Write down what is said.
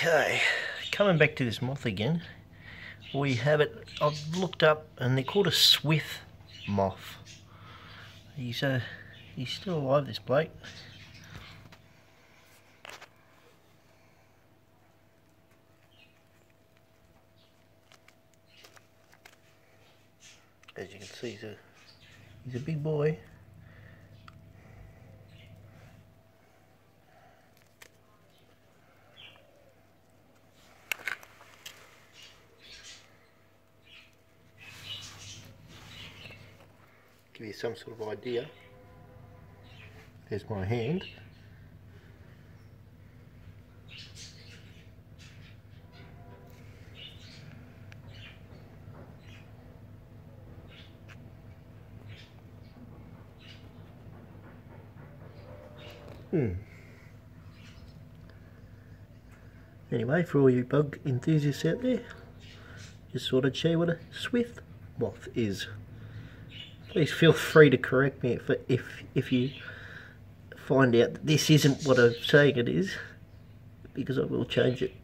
Okay, coming back to this moth again. We have it, I've looked up and they're called a swift moth. He's, uh, he's still alive, this bloke. As you can see, he's a, he's a big boy. Give you some sort of idea. There's my hand. Hmm. Anyway, for all you bug enthusiasts out there, just sort of show what a swift moth is please feel free to correct me if, if, if you find out that this isn't what I'm saying it is, because I will change it.